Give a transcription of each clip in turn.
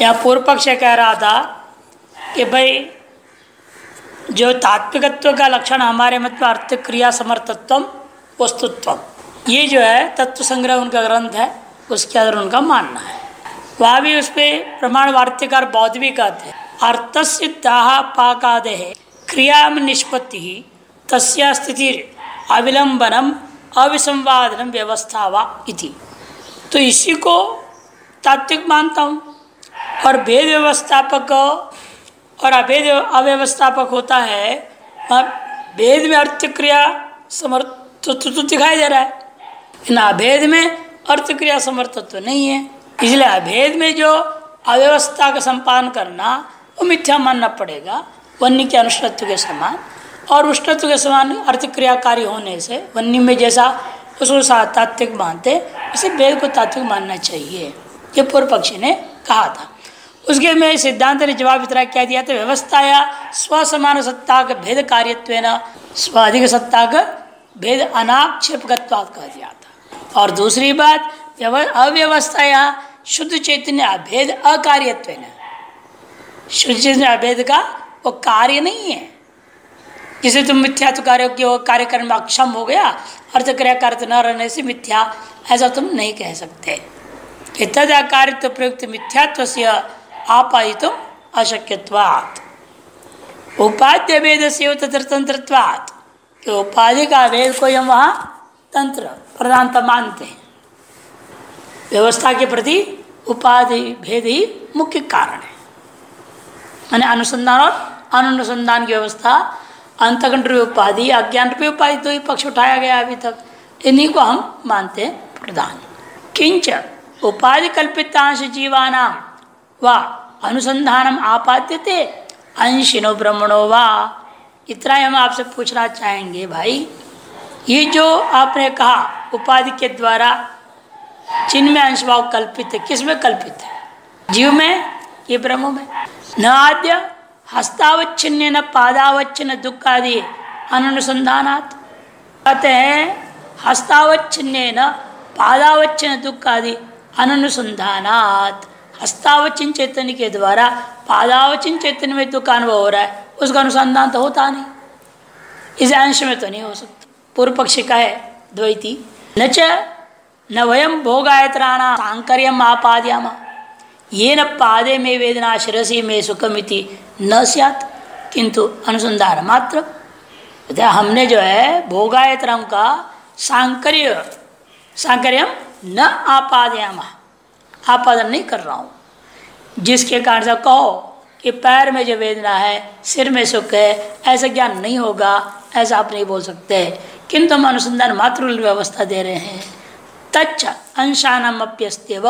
यहाँ पूर्व पक्ष कह रहा था कि भाई, जो तात्विकत्व का लक्षण हमारे मत में अर्थ क्रिया समर्थत्व वस्तुत्व ये जो है तत्व संग्रह उनका ग्रंथ है, उसके अंदर उनका मानना है। वहाँ भी उस पर प्रमाण वार्तिकार बौद्ध भी कहते हैं। अर्थस्य दाह पाकादे में निष्पत्ति, तस्या स्थिति अविलंबनम, अविसंवादनम व्यवस्था वा इति। तो इसी को तात्विक मानता हूँ। और भेद व्यवस्थापक और अभेद अव्यवस्थापक होता है भेद में अर्थ क्रिया समर्थ तो, तो, दिखाई दे रहा है। इन अभेद में अर्थ क्रिया समर्थत्व तो नहीं है। इसलिए अभेद में जो अव्यवस्था का संपादन करना वो मिथ्या मानना पड़ेगा। वन्य के अनुष्ठत्व के समान। और उष्णत्व के समान अर्थ क्रियाकारी होने से वन्य में जैसा उसको तात्विक मानते उसे वेद को तात्विक मानना चाहिए। ये पूर्व पक्षी ने कहा था। उसके में सिद्धांत ने जवाब इतना क्या दिया था व्यवस्था या स्वसमान सत्ता का भेद कार्यत्व स्व अधिक सत्ता का भेद अनाक्षेपकत्वाद कह दिया था। और दूसरी बात अव्यवस्था या शुद्ध चैतन्य अभेद अकार्यत्व शुद्ध चैतन्य अभेद का वो कार्य नहीं है। जिसे तुम मिथ्या तो कार्य की कार्य करने में अक्षम हो गया अर्थ क्रिया कार्य न रहने से मिथ्या, ऐसा तुम नहीं कह सकते। तद अकार्य प्रयुक्त मिथ्यात्व से आपादित अशक्यवात् उपाध्य वेद से तंत्र तंत्रत्वात् उपाधि का वेद को हम वहाँ? तंत्र प्रधानता मानते हैं व्यवस्था के प्रति उपाधि भेद ही मुख्य कारण है। मैंने अनुसंधान और अनुसंधान की व्यवस्था अंतकंठ उपाधि, अज्ञान रूपी उपाधि दो ही पक्ष उठाया गया अभी तक। इन्हीं को हम मानते हैं प्रधान। किंच उपाधि कल्पितांश जीवानाम। व, अनुसंधानम आपाद्यते। अंशिनो ब्रह्मणो वा। इतना ही हम आपसे पूछना चाहेंगे भाई। ये जो आपने कहा, उपाधि के द्वारा चिन्ह में अंशभाव कल्पित है किसमें कल्पित है? जीव में? ये ब्रह्म में। न आद्य हस्तावच्छिन्न, न पादावच्छिन्न दुख आदि अनुसंधानात्। कहते हैं, हस्तावच्छिन्न, न पादावच्छिन्न दुख आदि अनुसंधानात्। हस्तावचिन चैतन्य के द्वारा, पादावचिन चैतन्य में दुख अनुभव हो रहा है, उसका अनुसंधान तो होता नहीं। इस अंश में तो नहीं हो सकता। पूर्व पक्षी का है, द्वैती। न च, न वयम भोगायत्राणा सांकर्यम आपाद्याम। ये न पादे में वेदना शिरसी में सुखमिति न सियात किंतु अनुसंधान मात्र। हमने जो है भोगायत्रम का सांकर्य सांकर्यम न आपाद्यामा। आपादन नहीं कर रहा हूँ। जिसके कारण से कहो कि पैर में जो वेदना है, सिर में सुख है, ऐसा ज्ञान नहीं होगा, ऐसा आप नहीं बोल सकते। किंतु हम अनुसंधान मात्र व्यवस्था दे रहे हैं। तच्च अंशानम अप्यस्त्यव,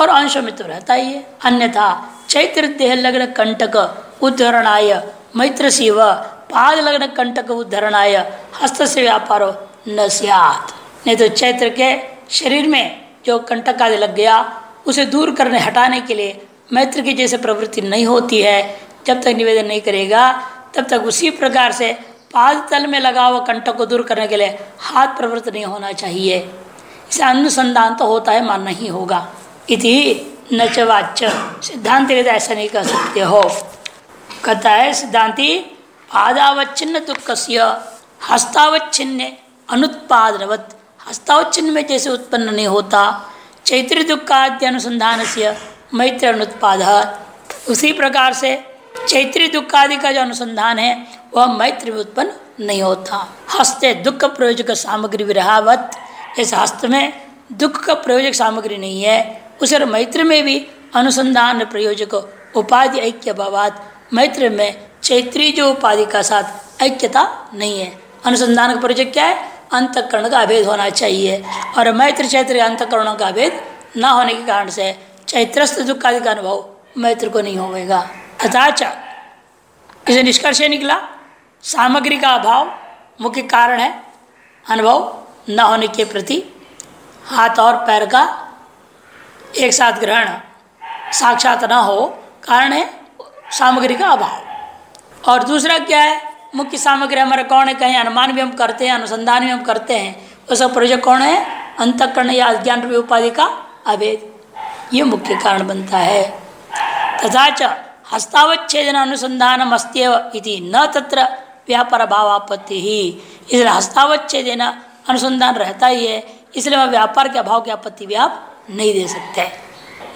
और अंशों में तो रहता ही है। अन्यथा चैत्र देह लग्न कंटक उद्धरणाय मैत्र शिव पाद लग्न कंटक उद्धरणाय हस्त से व्यापारो न सियात। नहीं तो चैत्र के शरीर में जो कंटक आदि लग गया उसे दूर करने, हटाने के लिए मैत्र की जैसे प्रवृत्ति नहीं होती है, जब तक निवेदन नहीं करेगा, तब तक उसी प्रकार से पाद तल में लगा हुआ कंटक को दूर करने के लिए हाथ प्रवृत्त नहीं होना चाहिए। इसे अनुसंधान तो होता है, मानना ही होगा। इति नचवाच्य सिद्धांत ऐसा नहीं कह सकते हो। कहता है, सिद्धांति, पादावच्छिन्न दुख हस्तावच्छिन्न अनुत्पादनवत। हस्तावच्छिन्न में जैसे उत्पन्न नहीं होता चैत्र दुखाद्य अनुसंधान से मैत्र अनुत्पाद उसी प्रकार से चैत्री दुखादि का जो अनुसंधान है, वह मैत्र उत्पन्न नहीं होता। हस्ते दुख प्रयोजक सामग्री विरहावत, इस हस्त में दुख का प्रयोजक सामग्री नहीं है। उसे मैत्र में भी अनुसंधान प्रयोजक उपाधि ऐक्य भावात मैत्र में चैत्री जो उपाधि का साथ ऐक्यता नहीं है। अनुसंधान का प्रयोजक क्या है? अंतकरण का अभेद होना चाहिए। और मैत्र चैत्र अंतकरणों का अभेद न होने के कारण से चैत्रस्थ दुख आदि का अनुभव मैत्र को नहीं होगा अथाच इसे निष्कर्ष निकला, सामग्री का अभाव मुख्य कारण है, अनुभव न होने के प्रति हाथ और पैर का एक साथ ग्रहण साक्षात न हो, कारण है सामग्री का अभाव। और दूसरा क्या है? मुख्य सामग्री हमारा कौन है कहीं, अनुमान भी हम करते हैं, अनुसंधान भी हम करते हैं उसका प्रयोजक कौन है? अंतकरण या अज्ञान रूपी उपाधि का अभेद। ये मुख्य कारण बनता है। तथा च, हस्तावच्छेदन अनुसंधान अस्त्यव इति, न तत्र व्यापार भाव आपत्ति ही इसलिए हस्तावच्छेदन अनुसंधान रहता ही है, इसलिए वह व्यापार के अभाव की आपत्ति भी आप नहीं दे सकते।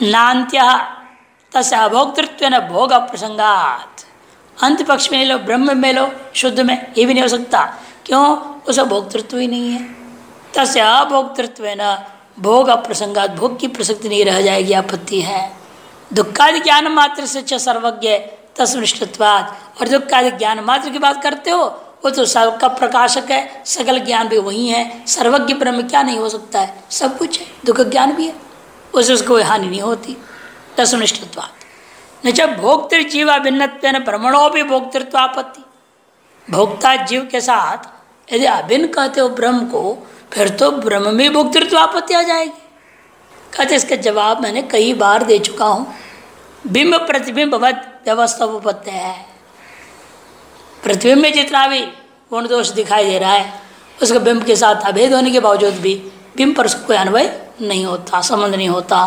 नान्त्य तस् अभोक्तृत्व न भोग प्रसंगात अंत पक्ष में लो ब्रह्म में लो शुद्ध में ये भी नहीं हो सकता। क्यों? उसका भोक्तृत्व ही नहीं है। तस् अभोक्तृत्व है न भोग प्रसंगात भोग की प्रसक्ति नहीं रह जाएगी, आपत्ति है। दुखादि ज्ञान मात्र से च सर्वज्ञ तस्मृष्टत्वाद और दुखादि ज्ञान मात्र की बात करते हो, वो तो सबका प्रकाशक है, सकल ज्ञान भी वही है। सर्वज्ञ ब्रह्म क्या नहीं हो सकता है? सब कुछ है, दुख ज्ञान भी है। उससे उसको हानि नहीं होती। तस्मनिष्ठत्वात् न जब भोक्तृ जीवा भिन्न भ्रमणों भी भोक्तृत्वापत्ति। भोक्ता जीव के साथ यदि अभिन्न कहते हो ब्रह्म को, फिर तो ब्रह्म में भोक्तृत्व आपत्ति आ जाएगी। कहते इसका जवाब मैंने कई बार दे चुका हूँ। बिंब प्रतिबिंब व्यवस्था उपत्य है। प्रतिबिंब में जितना भी गुण दोष दिखाई दे रहा है, उसके बिंब के साथ अभेद होने के बावजूद भी बिंब पर उसको कोई अन्वय नहीं होता, संबंध नहीं होता।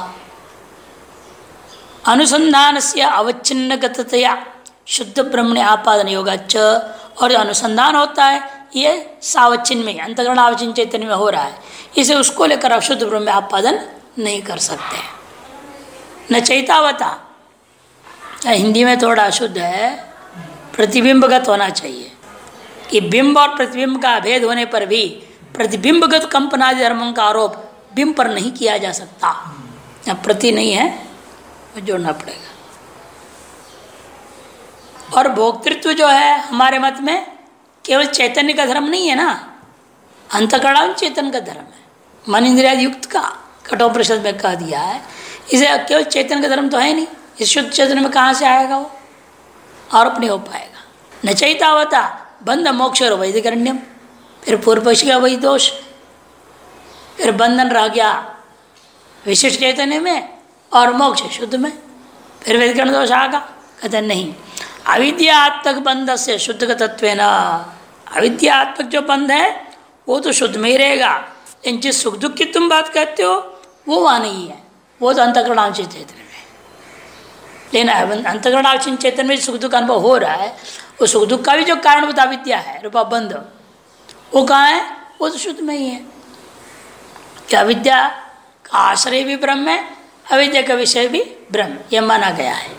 अनुसंधान से अवच्छिन्न गतया शुद्ध ब्रह्मण आपादन योगा च और जो अनुसंधान होता है, ये सावच्छिन्न में अंतकरण आवचिन चैतन्य में हो रहा है। इसे उसको लेकर आप शुद्ध ब्रह्म आपादन नहीं कर सकते। न चैतावता। हिंदी में थोड़ा अशुद्ध है, प्रतिबिंबगत होना चाहिए। कि बिंब और प्रतिबिंब का भेद होने पर भी प्रतिबिंबगत कंपनादि धर्मों का आरोप बिंब पर नहीं किया जा सकता। प्रति नहीं है जोड़ना पड़ेगा। और भोक्तृत्व जो है, हमारे मत में केवल चैतन्य का धर्म नहीं है ना? अंतकड़ा चेतन का धर्म है। मन इंद्रिया युक्त का कठोपरिषद में कह दिया है, इसे केवल चेतन का धर्म तो है नहीं, इस शुद्ध चेतन में कहाँ से आएगा वो? आरोप नहीं हो पाएगा। न चैतावता, बंध मोक्ष और वैधिकरण्यम फिर पूर्व पक्ष का वही दोष। फिर बंधन रह गया। विशिष्ट चैतन्य में और मोक्ष शुद्ध में। फिर वैधिकरण दोष आगा कहते नहीं, अविद्यात्मक बंध से शुद्ध का तत्व न। अविद्यात्मक जो बंध है, वो तो शुद्ध में ही रहेगा। लेकिन जिस सुख दुख की तुम बात कहते हो, वो वहाँ नहीं है। वो तो अंतकरणांचित चैतन्य में लेकिन अंतकरणांचित चैतन्य में सुख दुख अनुभव हो रहा है वो सुख दुख का भी जो कारण बता विद्या है, रूपा बंध, वो कहाँ है? वो तो शुद्ध में ही है। क्या विद्या का आश्रय भी ब्रह्म है अविद्या का विषय भी ब्रह्म यह माना गया है।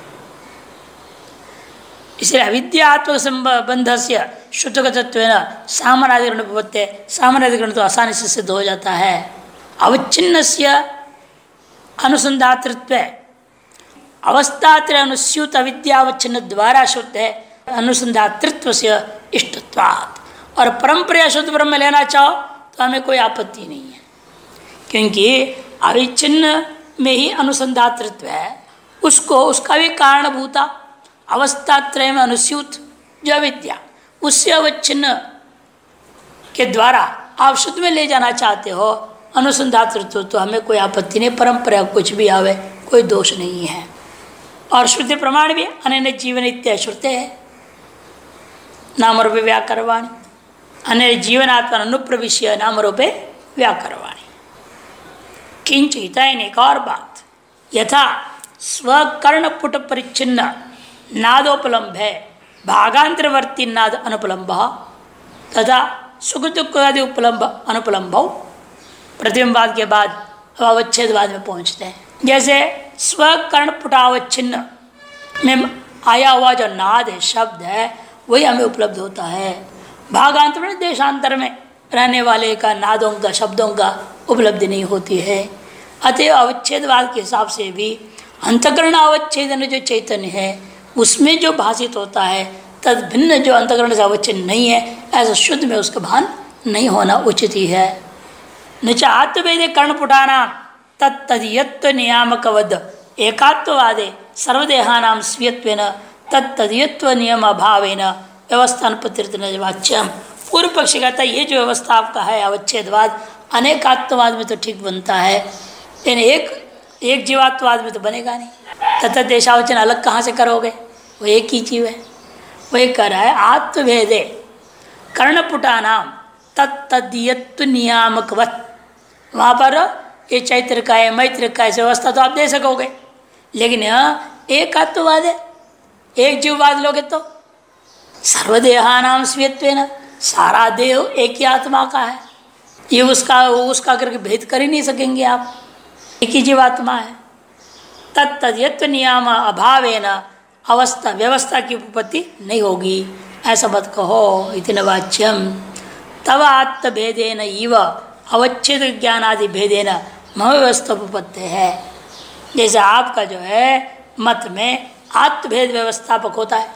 इसलिए अविद्यात्मक संबंध से शुद्ध तत्व सामनाधिकरण उपत्य सामनाधिकरण तो आसानी से सिद्ध हो जाता है। अवच्छिन्न से अनुसंधातृत्व अवस्थात्र अनुस्यूत अविद्यावच्छिन्न द्वारा शुद्ध है अनुसंधातृत्व से इष्टत्वात्। और परंपरा शुद्ध ब्रह्म लेना चाहो तो हमें कोई आपत्ति नहीं है, क्योंकि अविच्छिन्न में ही अनुसंधातृत्व है। उसको, उसका भी कारणभूता अवस्थात्रय में अनुस्यूत जो विद्या उससे अवच्छिन्न के द्वारा आप शुद्ध में ले जाना चाहते हो, अनुसंधातृत्व तो हमें कोई आपत्ति नहीं, परंपरा कुछ भी आवे, कोई दोष नहीं है। और श्रुति प्रमाण भी अन्य जीवन इत्या श्रुते है। नाम रूपे व्याकरवाणी अन्य जीवनात्मा अनुप्रविश्य नाम रूपे व्याकरवाणी किंच एक और बात यथा स्वकर्णपुट परिच्छिन्न नादोपलम्ब है भागांतरवर्ती नाद अनुपलम्ब तथा सुख दुख आदि उपलम्ब अनुपलम्ब प्रतिबिंबाद के बाद अवच्छेदवाद में पहुँचते हैं जैसे स्वकर्ण पुटावच्छिन्न में आया हुआ जो नाद है शब्द है वही हमें उपलब्ध होता है। भागांतर में देशांतर में रहने वाले का, नादों का, शब्दों का उपलब्धि नहीं होती है। अतएव अवच्छेदवाद के हिसाब से भी अंतकरण अवच्छेदन जो चैतन्य है, उसमें जो भाषित होता है, तद भिन्न जो अंतकरण से अवच्छेद नहीं है, ऐसा शुद्ध में उसका भान नहीं होना उचित ही है। न आत्मवेद कर्णपुटाना तत्तदीयत्व नियामकवद एकात्ववादे सर्वदेहानाम स्वीयत्व तत्तदीयत्व नियम अभाव व्यवस्थान वाच्यम पूर्व पक्ष कहता है, ये जो व्यवस्था आपका है, अवच्छेदवाद, अनेकात्मवाद में तो ठीक बनता है, लेकिन एक एक जीवात्मवाद में तो बनेगा नहीं। तथा देशावचन अलग कहाँ से करोगे? वो एक ही जीव है। वही कह रहा है, आत्मभेदे कर्णपुटा नाम तत्तदीयत्व नियामकवत वहाँ पर ये चैत्र का है मैत्र का है व्यवस्था तो आप दे सकोगे। लेकिन एक आत्मवाद है। एक जीववाद लोगे तो सर्वदेहा नाम स्वीत्व सारा देह एक ही आत्मा का है। ये उसका उसका करके भेद कर ही नहीं सकेंगे आप। एक ही जीवात्मा है। तत्त नियम अभाव अवस्था, व्यवस्था की उपपत्ति नहीं होगी। ऐसा मत कहो इतने वाच्यम। तब आत्मभेदेन इव अवच्छेद ज्ञानादि भेदेन मह व्यवस्था उपपत्ति है। जैसे आपका जो है, मत में आत्मभेद व्यवस्थापक होता है।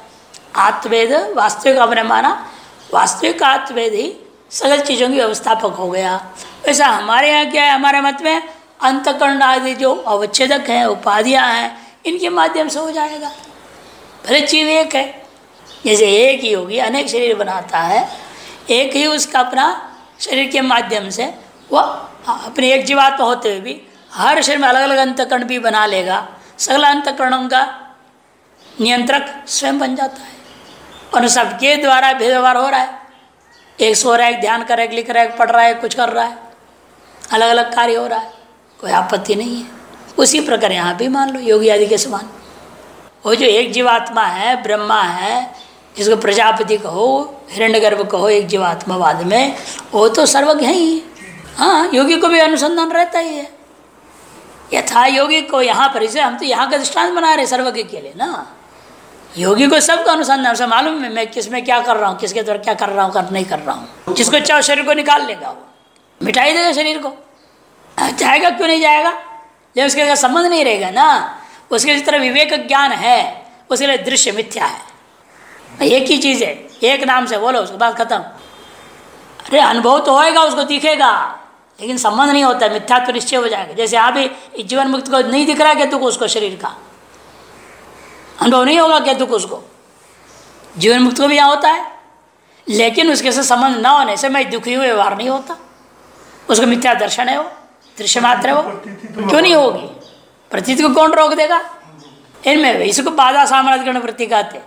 आत्मभेद वास्तविक आपने माना वास्तविक आत्मभेद ही सकल चीज़ों की व्यवस्थापक हो गया। वैसा हमारे यहाँ क्या है? हमारे मत में अंतकरण आदि जो अवच्छेदक हैं, उपाधियाँ हैं, इनके माध्यम से हो जाएगा। भले चीज़ एक है, जैसे एक ही होगी, अनेक शरीर बनाता है, एक ही उसका अपना शरीर के माध्यम से वह अपने एक जीवात्मा होते हुए भी हर शरीर में अलग अलग अंतकरण भी बना लेगा। सकल अंतकरणों का नियंत्रक स्वयं बन जाता है। और सबके द्वारा भेदभाव हो रहा है। एक सो रहा है, एक ध्यान कर रहा है लिख रहा है पढ़ रहा है कुछ कर रहा है। अलग अलग कार्य हो रहा है। कोई आपत्ति नहीं है। उसी प्रकार यहाँ भी मान लो, योगी आदि के समान। वो जो एक जीवात्मा है, ब्रह्मा है, जिसको प्रजापति कहो, हिरण्यगर्भ कहो, एक जीवात्मावाद में, वो तो सर्वज्ञ है ही। हाँ योगी को भी अनुसंधान रहता ही है। यथा योगी को यहाँ पर इसे हम तो यहाँ का दृष्टांत बना रहे सर्वज्ञ के लिए ना। योगी को सबका अनुसंधान से मालूम है मैं किसमें क्या कर रहा हूँ, किसके द्वारा क्या कर रहा हूँ कर नहीं कर रहा हूँ। जिसको चाहो शरीर को निकाल लेगा वो। मिटाई देगा शरीर को। जाएगा, क्यों नहीं जाएगा? जब उसके संबंध नहीं रहेगा ना, उसके जिस तरह विवेक ज्ञान है, उसके लिए दृश्य मिथ्या है। एक ही चीज़ है, एक नाम से बोलो, उसके बाद खत्म। अरे, अनुभव तो होएगा, उसको दिखेगा, लेकिन संबंध नहीं होता, मिथ्या तो निश्चय हो जाएगा। जैसे आप ही जीवन मुक्त को नहीं दिख रहा केतु को उसको शरीर का। अनुभव नहीं होगा क्या दुख उसको? जीवन मुक्त को भी यहाँ होता है, लेकिन उसके से संबंध न होने से मैं दुखी हुए व्यवहार नहीं होता। उसको मिथ्या दर्शन है वो, दृश्य मात्र है वो। क्यों नहीं होगी? प्रतीत को कौन रोक देगा? इनमें इसको बाधा साम्राज्य ग्रहण वृत्ति कहते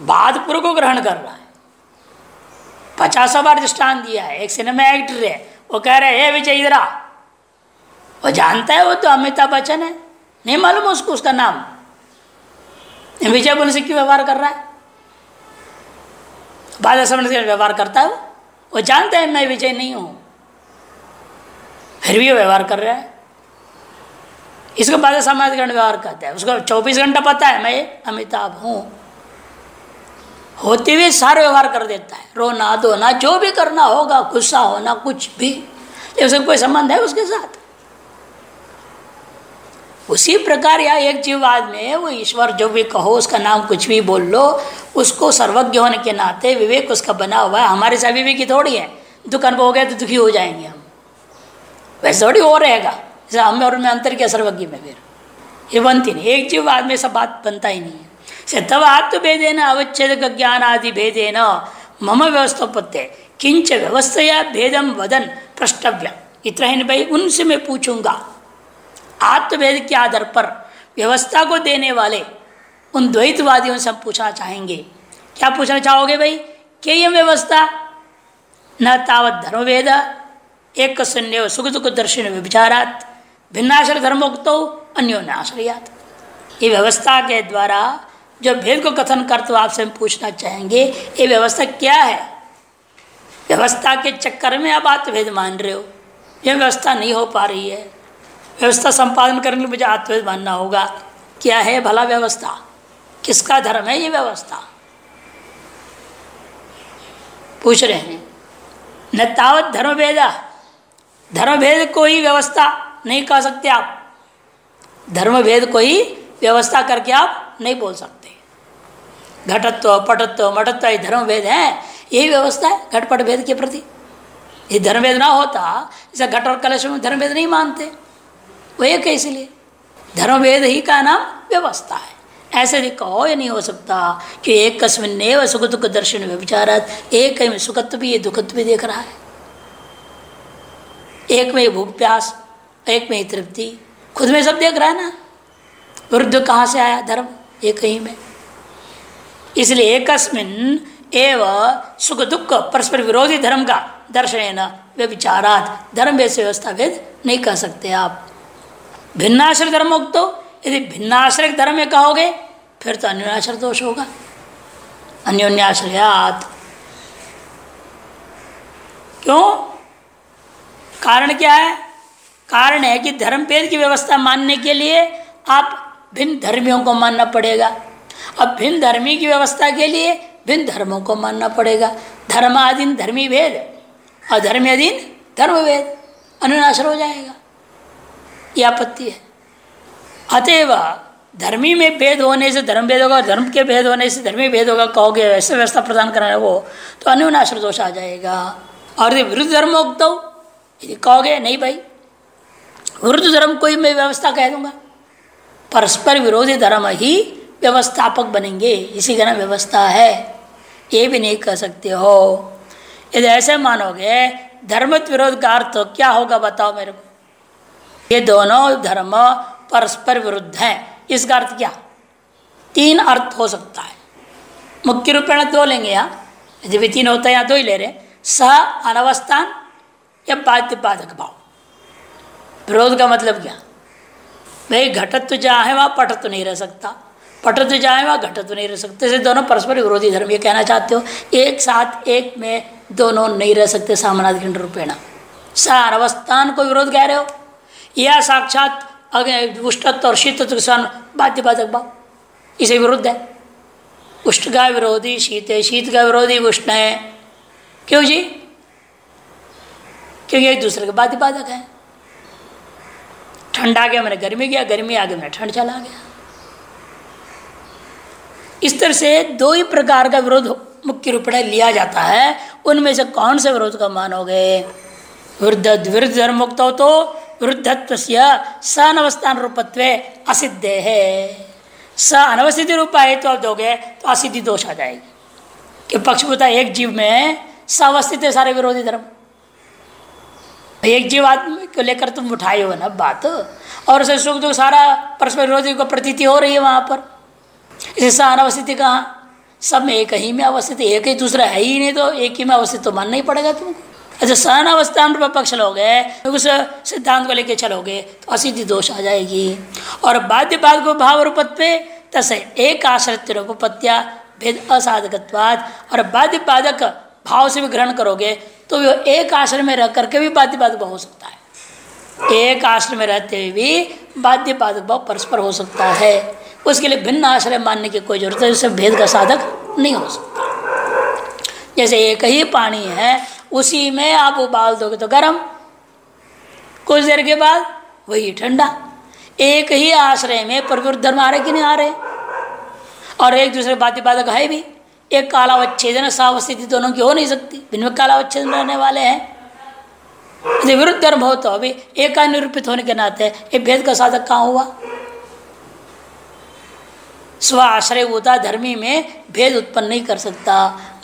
बाद पूर्व को ग्रहण कर रहा है। पचासों बार दृष्टान दिया है, एक सिनेमा एक्टर है। वो कह रहे हैं विजय इधरा वो जानता है वो तो अमिताभ बच्चन है। नहीं मालूम उसको उसका नाम। विजय बोल से क्यों व्यवहार कर रहा है? बाधा समझ व्यवहार करता है वो। वो जानता है मैं विजय नहीं हूँ। फिर भी व्यवहार कर रहा है। इसको बाधा समाज ग्रहण व्यवहार कहते हैं। उसको 24 घंटा पता है, मैं अमिताभ हूँ। होते हुए सारे व्यवहार कर देता है। रोना धोना, जो भी करना होगा, गुस्सा होना कुछ भी। उसका कोई संबंध है उसके साथ। उसी प्रकार या एक जीववाद में वो ईश्वर जो भी कहो, उसका नाम कुछ भी बोल लो, उसको सर्वज्ञ होने के नाते विवेक उसका बना हुआ है। हमारे से विवेकी थोड़ी है। दुख अनुभव हो गया तो दुखी हो जाएँगे हम। वैसे थोड़ी हो रहेगा। जैसे हम और में अंतर क्या सर्वज्ञ में फिर। ये बनती नहीं। एक जीववाद में सब बात बनता ही नहीं है। से तब आत्मभेदेन अवच्छेद ज्ञान आदि भेदेन मम व्यवस्थोपत्ते किंच व्यवस्थया भेदम वदन प्रष्टव्य इतना ही नहीं भाई, उनसे मैं पूछूँगा। आत्मभेद के आधार पर व्यवस्था को देने वाले उन द्वैतवादियों से हम पूछना चाहेंगे। क्या पूछना चाहोगे भाई? क्या ये व्यवस्था? न तावत धर्मवेद। एक शून्य सुख दुख दर्शन विचारात। भिन्नाश्रय धर्मोक्तो अन्योन्याश्रयात ये व्यवस्था के द्वारा जो भेद को कथन कर तो आपसे हम पूछना चाहेंगे, ये व्यवस्था क्या है? व्यवस्था के चक्कर में आप आत्मभेद मान रहे हो। यह व्यवस्था नहीं हो पा रही है। व्यवस्था संपादन करने के लिए मुझे आत्मवेद मानना होगा। क्या है भला व्यवस्था? किसका धर्म है ये व्यवस्था? पूछ रहे हैं। न तावत धर्मभेद। धर्मभेद को ही व्यवस्था नहीं कह सकते आप। धर्मभेद को ही व्यवस्था करके आप नहीं बोल सकते। घटत्व, पटत्व मठत्व ये धर्मभेद है। यही व्यवस्था है घटपट भेद के प्रति। ये धर्मभेद ना होता जैसे घट और कलश में धर्मभेद नहीं मानते। वो एक इसलिए। धर्मभेद ही का नाम व्यवस्था है। ऐसे भी कहो, या नहीं हो सकता कि एक कस्मिन सुख दुख दर्शन व्यविचारत एक में सुखत्व भी दुखत्व भी देख रहा है। एक में भूख प्यास, एक में ही तृप्ति। खुद में सब देख रहा है ना? वृद्ध कहाँ से आया धर्म? एक ही में। इसलिए एकस्मिन एव सुख दुख परस्पर विरोधी धर्म का दर्शन वे विचारात धर्म वैसे व्यवस्था भेद नहीं कह सकते आप। भिन्नाश्रय धर्मोक्त तो यदि भिन्नाश्रय धर्म में कहोगे, फिर तो अन्योन्याश्रय दोष होगा। अन्योन्याश्रयात। क्यों? कारण क्या है? कारण है कि धर्म भेद की व्यवस्था मानने के लिए आप भिन्न धर्मियों को मानना पड़ेगा। अब भिन्न धर्मी की व्यवस्था के लिए भिन्न धर्मों को मानना पड़ेगा। धर्माधीन धर्मी भेद और धर्माधीन धर्म भेद अनुनाशर हो जाएगा। यह आपत्ति है। अतएव धर्मी में भेद होने से धर्म भेद होगा, धर्म के भेद होने से धर्मी भेद होगा, कहोगे वैसे व्यवस्था प्रदान करना वो तो अनुनाश्र दोष आ जाएगा। और यदि विरुद्ध धर्म उगता यदि कहोगे नहीं भाई, विरुद्ध धर्म कोई मैं व्यवस्था कह दूँगा। परस्पर विरोधी धर्म ही व्यवस्थापक बनेंगे, इसी का व्यवस्था है। ये भी नहीं कह सकते हो। यदि ऐसे मानोगे धर्म विरोध का अर्थ क्या होगा बताओ मेरे को। ये दोनों धर्म परस्पर विरुद्ध हैं। इसका अर्थ क्या? तीन अर्थ हो सकता है। मुख्य रूपेण दो लेंगे यहाँ। यदि तीन होता है, यहाँ दो ही ले रहे स अनवस्थान, या बाध्य बाधक भाव। विरोध का मतलब क्या? भाई, घटत्व जहाँ है, वहाँ पटत्व नहीं रह सकता। पटत्व जहाँ है, वहाँ घटत्व नहीं रह सकते। से दोनों परस्पर विरोधी धर्म ये कहना चाहते हो। एक साथ, एक में दोनों नहीं रह सकते सामनाधिक रूपेण। स अनवस्थान को विरोध कह रहे हो? या साक्षात उष्टत्व और शीतत्व के समान बाध्य बाधक भाव इसे विरुद्ध है. उष्ट का विरोधी शीत है, शीत का विरोधी उष्ण है. क्यों जी? क्योंकि एक दूसरे के बाध्य बाधक है. ठंड आ गया मैंने, गर्मी गया, गर्मी आ गया मैंने, ठंड चला गया. इस तरह से दो ही प्रकार का विरोध मुख्य रूप में लिया जाता है. उनमें से कौन से विरोध का मानोगे विरुद्ध विरुद्ध धर्म मुक्त हो तो विरुद्धत्व स अनवस्थान रूपत्व असिद्धे। है स अनवस्थिति रूप है तो आप दोगे तो असिद्धि दोष आ जाएगी कि पक्ष बता एक जीव में स अवस्थित है सारे विरोधी धर्म। एक जीव आदमी को लेकर तुम उठाए हो ना बात, और उसे सुख दुख सारा परस्पर विरोधी को प्रतीति हो रही है वहाँ पर। इसे स अनवस्थिति कहाँ? सब में एक ही में अवस्थित एक ही दूसरा है ही नहीं तो एक ही में अवस्थित तो मानना ही पड़ेगा तुमको। अच्छा सहन अवस्थान रूप पक्ष लोगे उस सिद्धांत को लेके चलोगे तो असिद्धि दोष आ जाएगी। और बाध्य बाद को भाव रूपत्व तसे एक आश्रित रूपत्या भेद असाधकत्वाद। और बाध्य बाधक भाव से भी ग्रहण करोगे तो वो एक आश्रम में रह करके भी बाध्य बाधक हो सकता है। एक आश्रम में रहते हुए भी बाध्य बाधक भाव परस्पर हो सकता है। उसके लिए भिन्न आश्रय मानने की कोई ज़रूरत है उससे भेद का साधक नहीं हो सकता। जैसे एक ही पानी है उसी में आप उबाल दोगे तो गर्म। कुछ देर के बाद वही ठंडा। एक ही आश्रय में प्रवृत्त धर्म आ रहे कि नहीं आ रहे। और एक दूसरे बाध्य बाधक है भी। एक कालावच्छेदन सावस्थिति दोनों की हो नहीं सकती। भिन्न कालावच्छेदन रहने वाले हैं। यदि विरुद्ध धर्म हो तो अभी एक निरूपित होने के नाते ये भेद का साधक कहाँ हुआ? स्व आश्रय होता धर्मी में भेद उत्पन्न नहीं कर सकता।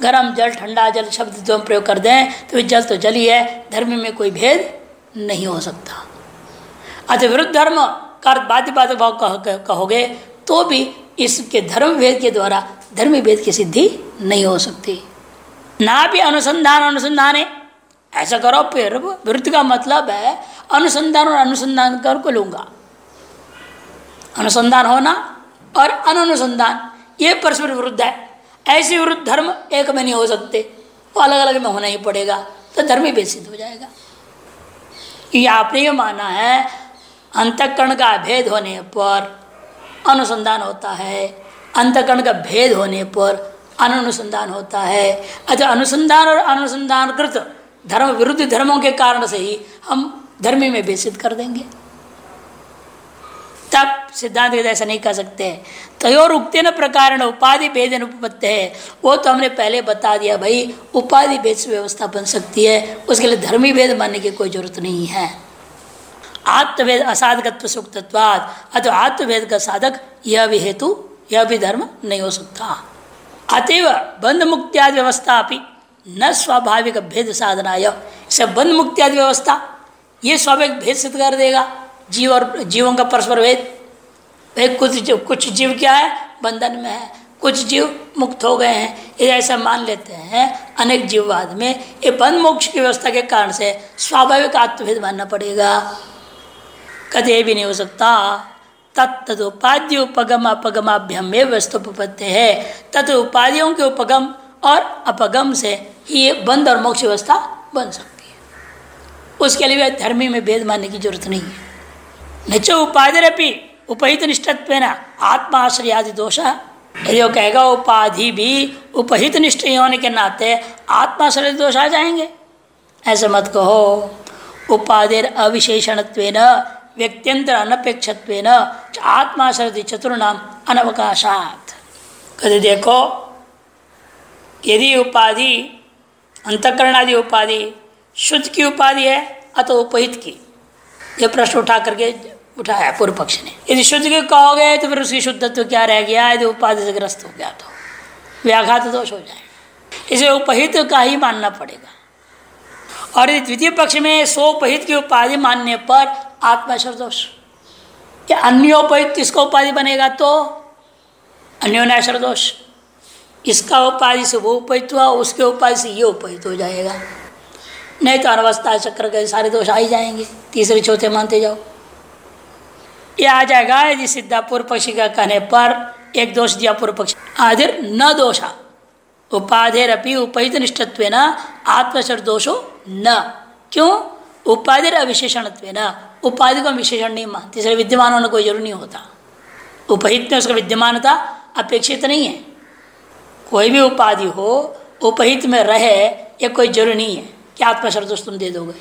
गर्म जल ठंडा जल शब्द जो हम प्रयोग कर दें तो जल तो जल ही है धर्मी में कोई भेद नहीं हो सकता। अतः विरुद्ध धर्म का बाध्य बाध्य भाव कह, कहोगे तो भी इसके धर्म भेद के द्वारा धर्मी भेद की सिद्धि नहीं हो सकती। ना भी अनुसंधान अनुसंधान। है ऐसा करो फिर विरुद्ध का मतलब है अनुसंधान और अनुसंधान कर को लूँगा। अनुसंधान होना और अनुसंधान। ये परस्पर विरुद्ध है। ऐसे विरुद्ध धर्म एक में नहीं हो सकते। वो अलग अलग में होना ही पड़ेगा। तो धर्म ही बेसिद्ध हो जाएगा। ये आपने ये माना है, अंतकरण का भेद होने पर अनुसंधान होता है। अंतकरण का भेद होने पर अनुसंधान होता है। अच्छा अनुसंधान और अनुसंधानकृत धर्म विरुद्ध धर्मों के कारण से ही हम धर्मी में बेसित कर देंगे। तब सिद्धांत के ऐसा नहीं कर सकते तयोर उक्ति न प्रकार उपाधि भेद उपपत्ति है। वो तो हमने पहले बता दिया भाई, उपाधि भेद से व्यवस्था बन सकती है। उसके लिए धर्मी भेद मानने की कोई ज़रूरत नहीं है। आत्मवेद असाधकत्व सुक्तत्वाद अथवा आत्मवेद का साधक, यह भी हेतु, यह भी धर्म नहीं हो सकता। अतएव बंद मुक्त्यादि व्यवस्था भी न स्वाभाविक भेद साधना यह बंध मुक्त्यादि व्यवस्था, ये स्वाभाविक भेद सिद्ध कर देगा। जीव और जीवों का परस्पर भेद एक कुछ जीव कुछ जीव क्या है? बंधन में है। कुछ जीव मुक्त हो गए हैं। ये ऐसा मान लेते हैं अनेक जीववाद में। ये बंद मोक्ष की व्यवस्था के कारण से स्वाभाविक आत्मभेद मानना पड़ेगा। कदे भी नहीं हो सकता। तत्त उपाध्य उपगम अपगमाभ्यम में वस्तुपत्ति है। तत् उपाधियों के उपगम और अपगम से ही ये बंद और मोक्ष व्यवस्था बन सकती है। उसके लिए धर्मी में भेद मानने की ज़रूरत नहीं है। निच उपाधिरपी उपहित निष्ठत्व आत्माश्रय आदि दोष यदि वो कहेगा उपाधि भी उपहित निष्ठ होने के नाते आत्माश्रय दोष आ जाएँगे ऐसे मत कहो उपाधिर अविशेषण व्यक्त्यंतर अनपेक्षत्व आत्माश्रय चतुर्नाम अनवकाशात कभी देखो यदि उपाधि अंतकरण आदि उपाधि शुद्ध की उपाधि है अतो उपहित की यह प्रश्न उठा करके उठाया पूर्व पक्ष ने। यदि शुद्ध के कहोगे तो फिर उसकी शुद्धत्व क्या रह गया? यदि उपाधि से ग्रस्त हो गया तो। व्याघात दोष हो जाए इसे उपहित का ही मानना पड़ेगा। और यदि द्वितीय पक्ष में सोपहित की उपाधि मानने पर आत्माश्वर दोष। या अन्योपहित किसका उपाधि बनेगा तो? अन्योन्याश्वर दोष। इसका उपाधि से वो उपहित हुआ, उसके उपाधि से ये उपहित हो जाएगा। नहीं तो अनवस्था चक्र के सारे दोष आ ही जाएँगे। तीसरे चौथे मानते जाओ। ये आ जाएगा यदि सिद्धा पूर्व पक्षी का कहने पर एक दोष दिया पूर्व पक्षी। आधिर न दोषा। उपाधिरपि उपहित निष्ठत्व न आत्मचर दोषो न। क्यों? उपाधिर अविशेषण न उपाधि को विशेषण नहीं मानते, इसलिए विद्यमान होने कोई ज़रूर नहीं होता। उपहित में उसका विद्यमानता अपेक्षित नहीं है। कोई भी उपाधि हो, उपहित में रहे, ये कोई ज़रूरी नहीं है कि आत्मसर दोष तुम दे दोगे।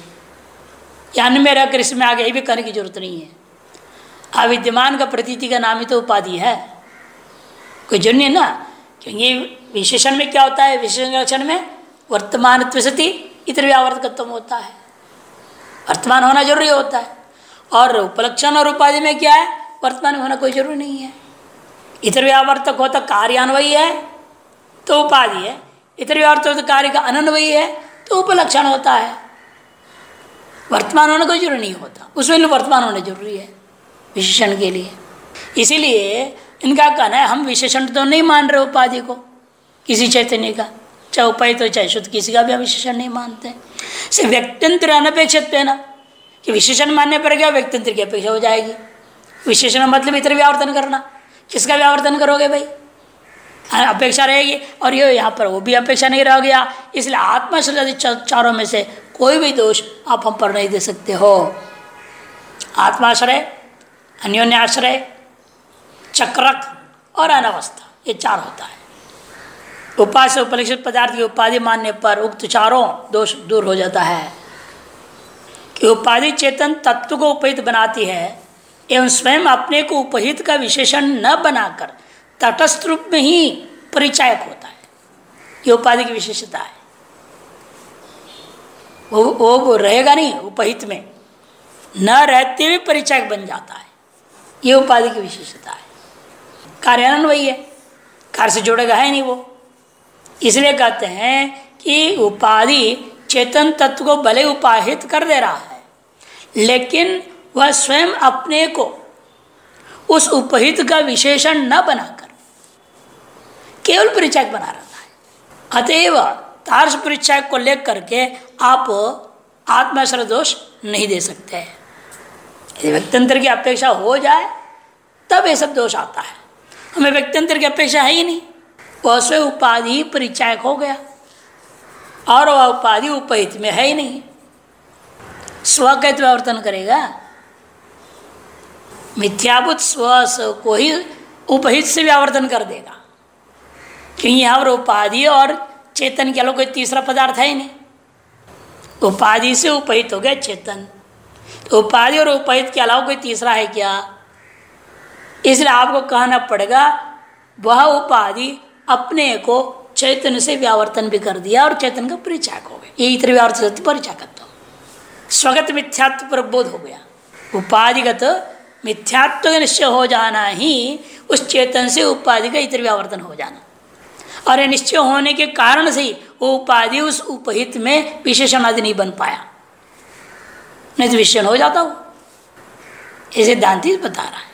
या अन्य में रहकर इसमें आगे ये भी करने की ज़रूरत नहीं है। अविद्यमान का प्रतीति का नाम ही तो उपाधि है। कोई है ना? क्योंकि विशेषण में क्या होता है? विशेषण लक्षण में वर्तमान सती इतर व्यावर्तकत्व होता है। वर्तमान होना ज़रूरी होता है। और उपलक्षण और उपाधि में क्या है? वर्तमान में होना कोई ज़रूरी नहीं है। इतर व्यावर्तक होता कार्यान्वयी है तो उपाधि है। इतर व्यावर्तक होता कार्य का अनन्वयी है तो उपलक्षण होता है। वर्तमान होना कोई ज़रूरी नहीं होता। उसमें वर्तमान होना ज़रूरी है। विशेषण के लिए। इसीलिए इनका कहना है, हम विशेषण तो नहीं मान रहे उपाधि को, किसी चैतन्य का। चाहे उपाय तो चाहे शुद्ध, किसी का भी हम विशेषण नहीं मानते। से व्यक्तिंत्र अनपेक्षित है ना, कि विशेषण मानने पर क्या व्यक्तिंत्र की अपेक्षा हो जाएगी? विशेषण मतलब इतर व्यावर्तन करना। किसका व्यावर्तन करोगे भाई? अपेक्षा रहेगी, और ये यहाँ पर वो भी अपेक्षा नहीं रह गया। इसलिए आत्मश्रद्धा चारों में से कोई भी दोष आप हम पर नहीं दे सकते हो। आत्माश्रय अन्योन्याश्रय चक्रक और अनवस्था ये चार होता है। उपाय से उपलक्षित पदार्थ की उपाधि मानने पर उक्त चारों दोष दूर हो जाता है। कि उपाधि चेतन तत्व को उपहित बनाती है एवं स्वयं अपने को उपहित का विशेषण न बनाकर तटस्थ रूप में ही परिचायक होता है। ये उपाधि की विशेषता है। वो वो, रहेगा नहीं उपहित में। न रहते हुए परिचायक बन जाता है। ये उपाधि की विशेषता है। कार्यान्वय है। कार्य से जुड़ेगा है नहीं वो। इसलिए कहते हैं कि उपाधि चेतन तत्व को भले उपाहित कर दे रहा है, लेकिन वह स्वयं अपने को उस उपहित का विशेषण न बनाकर केवल परिचय बना रहता है। अतएव तार्श परिचय को लेकर के आप आत्माश्र दोष नहीं दे सकते। यदि व्यक्तंत्र की अपेक्षा हो जाए, तब ये सब दोष आता है। हमें व्यक्तंत्र की अपेक्षा है ही नहीं। वह स्व उपाधि परिचायक हो गया। और वह उपाधि उपहित में है ही नहीं। स्व कैत व्यावर्तन करेगा। मिथ्याभूत स्व को ही उपहित से व्यावर्तन कर देगा। क्योंकि यहाँ पर उपाधि और चेतन के अलावा कोई तीसरा पदार्थ है ही नहीं। उपाधि से उपहित हो गया चेतन। तो उपाधि और उपहित के अलावा कोई तीसरा है क्या? इसलिए आपको कहना पड़ेगा, वह उपाधि अपने को चैतन्य से व्यावर्तन भी कर दिया और चैतन्य का परिचय हो गया। ये इतर व्यावर्तन परिचयकत्व स्वगत मिथ्यात्व पर बोध हो गया। उपाधिगत मिथ्यात्व का निश्चय हो जाना ही उस चेतन से उपाधि का इतर व्यावर्तन हो जाना। और निश्चय होने के कारण से ही वो उपाधि उस उपहित में विशेषण आदि नहीं बन पाया। नहीं तो विशेषण हो जाता वो। ये सिद्धांति बता रहा है।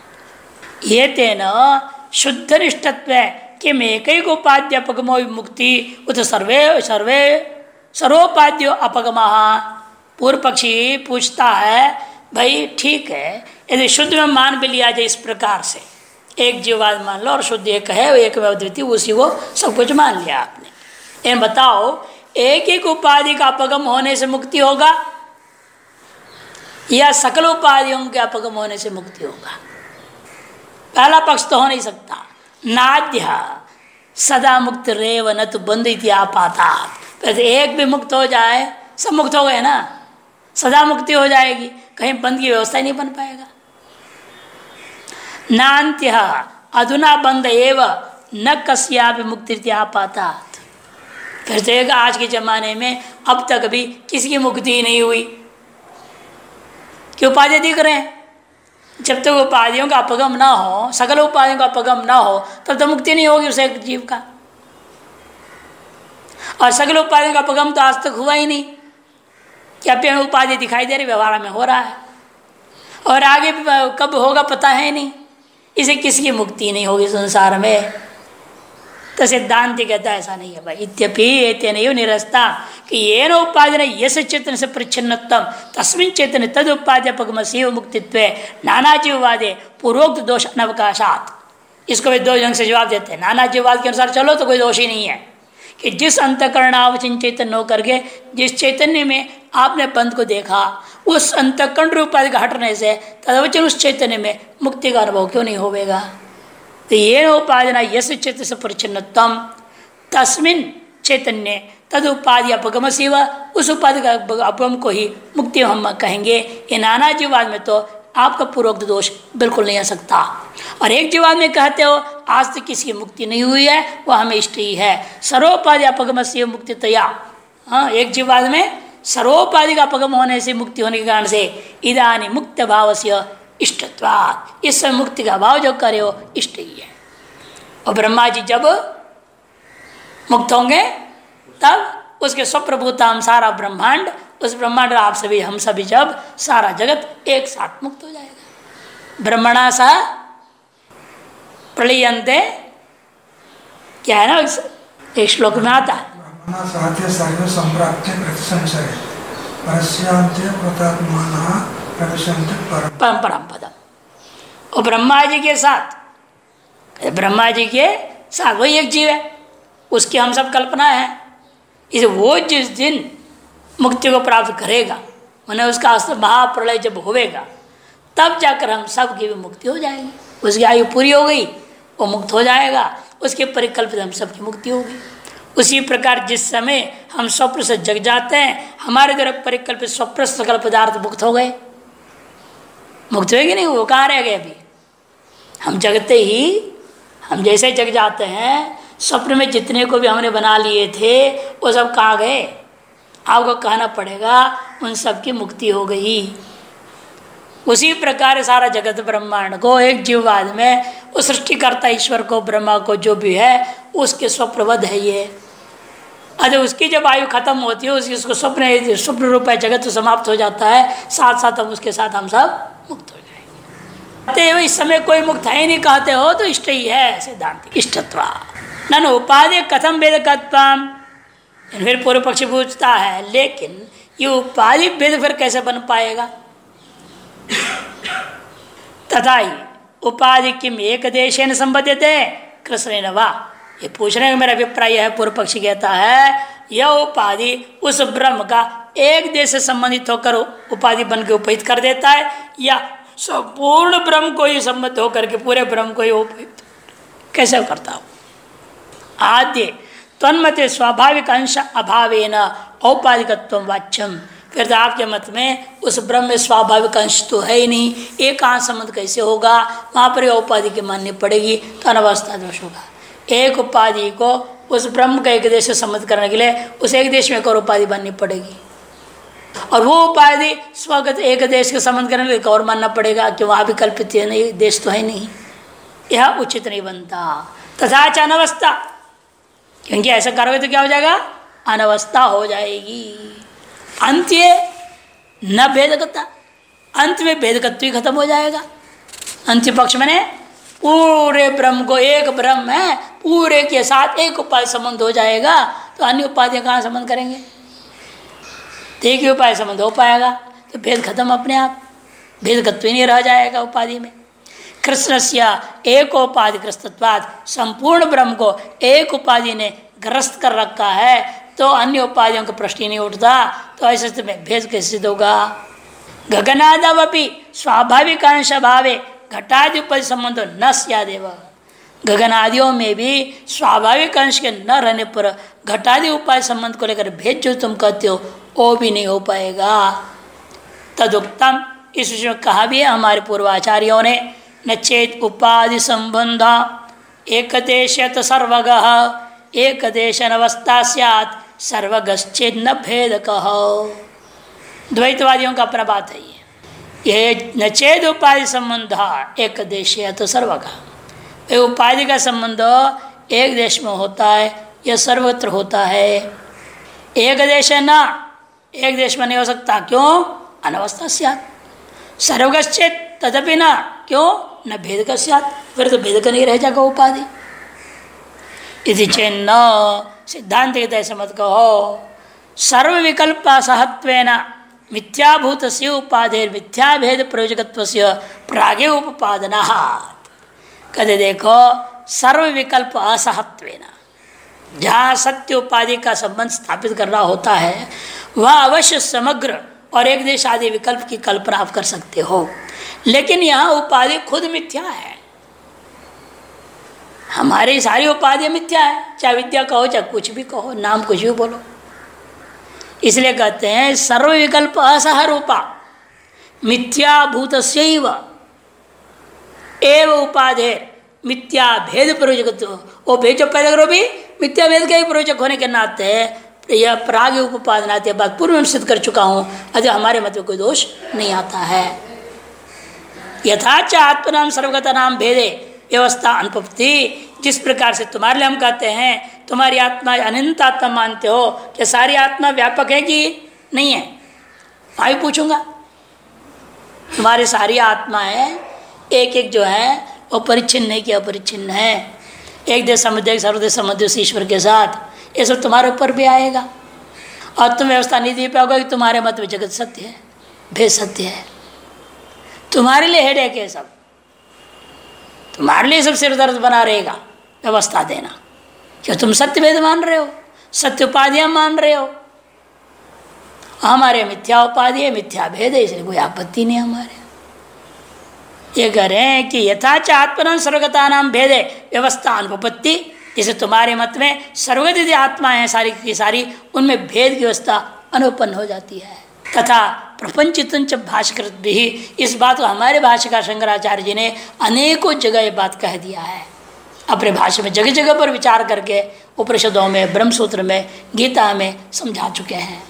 ये तेन शुद्ध निष्ठत्व कि मेकैक उपाध्य अपगमो मुक्ति उत सर्वे सर्वे सर्वोपाध्य अपगम। पूर्व पक्षी पूछता है, भाई, ठीक है, यदि शुद्ध में मान भी लिया जाए इस प्रकार से, एक जीववाद मान लो और शुद्ध एक है, एक अद्वितीय, उसी को सब कुछ मान लिया आपने। ये बताओ, एक एक उपाधि का अपगम होने से मुक्ति होगा या सकल उपाधियों के अपगम होने से मुक्ति होगा। पहला पक्ष तो हो नहीं सकता। नाद्य, सदा मुक्त रेव न तो बंद आपाता एक भी मुक्त हो जाए, सब मुक्त हो गए ना? सदा मुक्ति हो जाएगी, कहीं बंद की व्यवस्था ही नहीं बन पाएगा। नान्त्य अधुना बंद एव, न कस्या भी मुक्ति आपाता फिर तो आज के जमाने में अब तक भी किसी की मुक्ति नहीं हुई। क्यों उपाधि दिख रहे हैं? जब तक तो उपाधियों का अपगम ना हो, सकल उपाधियों का अपगम ना हो, तब तो मुक्ति नहीं होगी उसे जीव का। और सकल उपाधियों का अपगम तो आज तक हुआ ही नहीं। क्या पेड़ उपाधि दिखाई दे रही, व्यवहार में हो रहा है? और आगे कब होगा पता है नहीं। इसे किसकी मुक्ति नहीं होगी संसार में? तो सिद्धांत कहता है, ऐसा नहीं है भाई। इत्यपि नहीं निरस्ता। कि ये न उपाधि यश चेतन से परिच्छिन्नतम तस्मिन चेतन तद उपाध्यापक शिव मुक्तित्व। नाना जीववादे पूर्वोक्त दोष अनवकाशात। इसको भी दो जंग से जवाब देते हैं। नाना जीववाद के अनुसार चलो तो कोई दोष ही नहीं है। कि जिस अंतकरण आवचिन चैतन्य हो करके जिस चैतन्य में आपने पंथ को देखा, उस अंतकरण रूपाधि का हटने से, तदवचन उस चैतन्य में मुक्ति का अनुभव क्यों नहीं होगा तो ये उपाधना यश से परिचिन्नतम तस्मिन चैतन्य तद उपाधि अपगम सेवा उस उपाधि का अपगम को ही मुक्ति हम कहेंगे। ये नाना जीवाद में तो आपका पूर्वोक्त दोष बिल्कुल नहीं आ सकता। और एक जीवाद में कहते हो, आज तक किसी की मुक्ति नहीं हुई है, वह हमें इष्ट ही। है सर्वोपाधि अपगम से मुक्ति तया हाँ एक जीवाद में सर्वोपाधि का अपगम होने से, मुक्ति होने के कारण से इधानी मुक्त भाव से इष्टत्वाद इस समय मुक्ति का भाव जो करे हो इष्ट ही है। और ब्रह्मा जी जब मुक्त होंगे, तब उसके स्वप्रभुता सारा ब्रह्मांड, उस ब्रह्मांड आप सभी, हम सभी जब सारा जगत एक साथ मुक्त हो जाएगा। ब्रह्मणा सा प्रलयंते, क्या है ना एक श्लोक में आता है? परम पदम और ब्रह्मा जी के साथ ब्रह्मा जी के साथ वही एक जीव है, उसकी हम सब कल्पना है। इसे वो जिस दिन मुक्ति को प्राप्त करेगा, मैंने उसका महाप्रलय जब होवेगा, तब जाकर हम सब की भी मुक्ति हो जाएगी। उसकी आयु पूरी हो गई, वो मुक्त हो जाएगा, उसके परिकल्पित हम सबकी मुक्ति होगी। उसी प्रकार जिस समय हम स्वप्न से जग जाते हैं, हमारे द्वारा परिकल्पित स्वप्न सकल पदार्थ मुक्त हो गए। मुक्त हुए कि नहीं, वो कहाँ रह गए अभी? हम जगते ही, हम जैसे जग जाते हैं, स्वप्न में जितने को भी हमने बना लिए थे, वो सब कहाँ गए? आपको कहना पड़ेगा, उन सब की मुक्ति हो गई। उसी प्रकार सारा जगत ब्रह्मांड को, एक जीववाद में उस सृष्टिकर्ता ईश्वर को, ब्रह्मा को जो भी है, उसके स्वप्रवध है ये। अरे उसकी जब आयु खत्म होती है उसकी उसको स्वप्न स्वप्न रूप है जगत समाप्त हो जाता है। साथ साथ हम उसके साथ हम सब मुक्त हो जाएँगे। इस समय कोई मुक्त है ही नहीं, कहते हो तो इष्ट ही है, सिद्धांत, इष्टत्वा। न उपाधि कथम भेद फिर पूर्व पक्षी पूछता है, लेकिन ये उपाधि भेद फिर कैसे बन पाएगा? तथा ही, उपाधि किम एक देश संबद्ध कृष्ण वा ये पूछने का मेरा अभिप्राय है, पूर्व पक्षी कहता है, यह उपाधि उस ब्रह्म का एक देश से संबंधित होकर उपाधि बन के उपहित कर देता है, या संपूर्ण ब्रह्म को ही संबद्ध होकर के पूरे ब्रह्म को ही उपहित। कैसे करता हो? आद्य तन्मते स्वाभाविक अंश अभाव औपाधिकत्व वाच्यम। फिर तो आपके मत में उस ब्रह्म में स्वाभाविक अंश तो है ही नहीं। एक कहाँ संबंध कैसे होगा? वहाँ पर औपाधि की माननी पड़ेगी तो अनवस्था दोष होगा। एक उपाधि को उस ब्रह्म का एक देश से संबंध करने के लिए उस एक देश में एक और उपाधि बननी पड़ेगी। और वो उपाधि स्वगत एक देश के संबंध करने के लिए और मानना पड़ेगा कि वहाँ भी कल्पित है नहीं, देश तो है नहीं। यह उचित नहीं बनता। तथा अनवस्था। क्योंकि ऐसा करोगे तो क्या हो जाएगा? अनवस्था हो जाएगी। अंत्य न भेदकता अंत में भेदकत्व ही खत्म हो जाएगा। अंत्य पक्ष मैंने पूरे ब्रह्म को एक ब्रह्म है, पूरे के साथ एक उपाय संबंध हो जाएगा तो अन्य उपाधियाँ कहाँ संबंध करेंगे? एक ही उपाय संबंध हो पाएगा तो भेद खत्म अपने आप भेदकत्व नहीं रह जाएगा उपाधि में। कृष्ण से एक उपाधि ग्रस्तवाद संपूर्ण ब्रह्म को एक उपाधि ने ग्रस्त कर रखा है तो अन्य उपाधियों का प्रश्न नहीं उठता तो ऐसे स्थिति में भेद कैसे होगा? गगनादवपि स्वाभाविक अंश भावे घटादि उपाधि संबंध न सियादेव गगनादियों में भी स्वाभाविक अंश के न रहने पर घटादि उपाय संबंध को लेकर भेद जो तुम कहते हो वो भी नहीं हो पाएगा तदुक्तम इस विषय में कहा भी है हमारे पूर्वाचार्यों ने न चेत उपाधि संबंध एक देश सर्वग एक देश अवस्था सैत सर्वगश्चेद न भेद कह द्वैतवादियों का अपना बात है ये ये न चेद उपाधि संबंध एक देश है तो सर्वग उपाधि का संबंध एक देश में होता है यह सर्वत्र होता है। एक देश है ना, एक देश में नहीं हो सकता, क्यों? अनवस्था सियात। सर्वगश्चित, तदपि ना, क्यों? न भेद का सियात, फिर तो भेद का नहीं रह जाएगा उपाधि। यदि चेन्न, सिद्धांत के ऐसे मत कहो सर्व विकल्प असहत्व मिथ्याभूत से उपाधि मिथ्या भेद प्रयोजकत्व से प्रागे उपादना। कदे देखो सर्व विकल्प असहत्व जहाँ सत्य उपाधि का संबंध स्थापित करना होता है, वह अवश्य समग्र और एक देश आदि विकल्प की कल्पना आप कर सकते हो। लेकिन यहाँ उपाधि खुद मिथ्या है। हमारी सारी उपाधि मिथ्या है, चाहे विद्या कहो, चाहे कुछ भी कहो, नाम कुछ भी बोलो। इसलिए कहते हैं सर्व विकल्प असह रूपा मिथ्याभूत एव उपाधि, मिथ्या भेद प्रयोजक वो भेद जो पैदा करो भी, मिथ्या भेद का प्रयोजक होने के नाते यह प्राग उपादनाते बात पूर्व में सिद्ध कर चुका हूँ, अतः हमारे मत में कोई दोष नहीं आता है। यथाच आत्मनाम सर्वगता नाम भेदे, व्यवस्था अनुपति जिस प्रकार से तुम्हारे लिए हम कहते हैं तुम्हारी आत्मा अनंत आत्मा मानते हो क्या सारी आत्मा व्यापक है कि नहीं है? मैं पूछूँगा। तुम्हारी सारी आत्मा है एक एक जो है, वो परिच्छिन्न नहीं कि अपरिच्छिन्न है? एक देश समझ सर्वदेश समझ ईश्वर के साथ। ये सब तुम्हारे ऊपर भी आएगा। और तुम व्यवस्था नहीं दे पाओगे कि तुम्हारे मत में जगत सत्य है, भेद सत्य है। तुम्हारे लिए हेड है सब। तुम्हारे लिए सब सिर दर्द बना रहेगा। व्यवस्था देना। क्या तुम सत्य भेद मान रहे हो? सत्य उपाधियाँ मान रहे हो? हमारे मिथ्या उपाधि है, मिथ्या भेद है, इसलिए कोई आपत्ति नहीं हमारे। ये कह रहे हैं कि यथाच आत्मन सर्वगता नाम भेद है व्यवस्था अनुपत्ति जैसे तुम्हारे मत में सर्वगत आत्मा है, सारी की सारी, उनमें भेद की व्यवस्था अनुपन्न हो जाती है। तथा प्रपंचित भाष्यकृत भी इस बात को हमारे भाष्यकार शंकराचार्य जी ने अनेकों जगह ये बात कह दिया है। अपने भाष्य में जगह जगह पर विचार करके उपनिषदों में, ब्रह्मसूत्र में, गीता में समझा चुके हैं।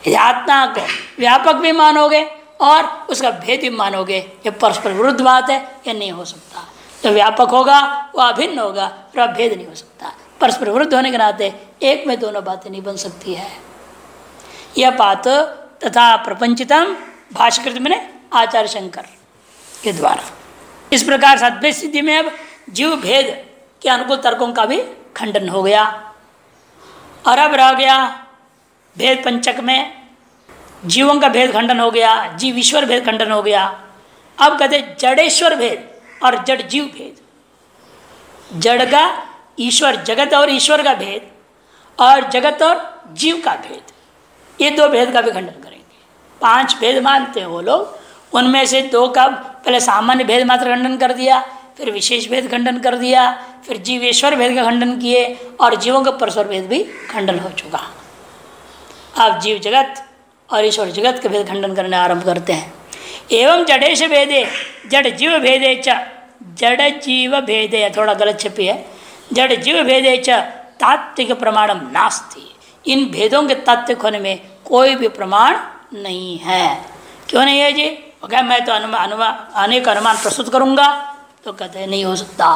यदि आत्मा को व्यापक भी मानोगे और उसका भेद भी मानोगे ये परस्पर विरुद्ध बात है, यह नहीं हो सकता। तो व्यापक होगा, वह अभिन्न होगा, फिर भेद नहीं हो सकता। परस्पर विरुद्ध होने के नाते एक में दोनों बातें नहीं बन सकती है। यह बात तथा प्रपंचितम भाष्यकृत में आचार्य शंकर के द्वारा। इस प्रकार सद्भेद सिद्धि में अब जीव भेद के अनुकूल तर्कों का भी खंडन हो गया। और अब रह गया, भेद पंचक में, जीवों का भेद खंडन हो गया, जीव ईश्वर भेद खंडन हो गया। अब कहते जड़ेश्वर भेद और जड़ जीव भेद। जड़ का ईश्वर, जगत और ईश्वर का भेद और जगत और जीव का भेद। ये दो भेद का भी खंडन करेंगे। पाँच भेद मानते हैं वो लोग। उनमें से दो का पहले सामान्य भेद मात्र खंडन कर दिया। फिर विशेष भेद खंडन कर दिया, फिर जीवेश्वर भेद का खंडन किए और जीवों का परस्वर भेद भी खंडन हो चुका। अब जीव जगत और ईश्वर जगत के भेद खंडन करने आरंभ करते हैं। एवं जडेश भेदे, जड़ जीव भेदे च, जड़ जीव भेदे थोड़ा गलत छपी है। जड़ जीव भेदे च, तात्विक प्रमाणम नास्ती। इन भेदों के तात्विक होने में कोई भी प्रमाण नहीं है। क्यों नहीं है जी? क्या मैं तो अनुमान अनुमान अनेक अनुमान प्रस्तुत करूँगा। तो कहते नहीं हो सकता।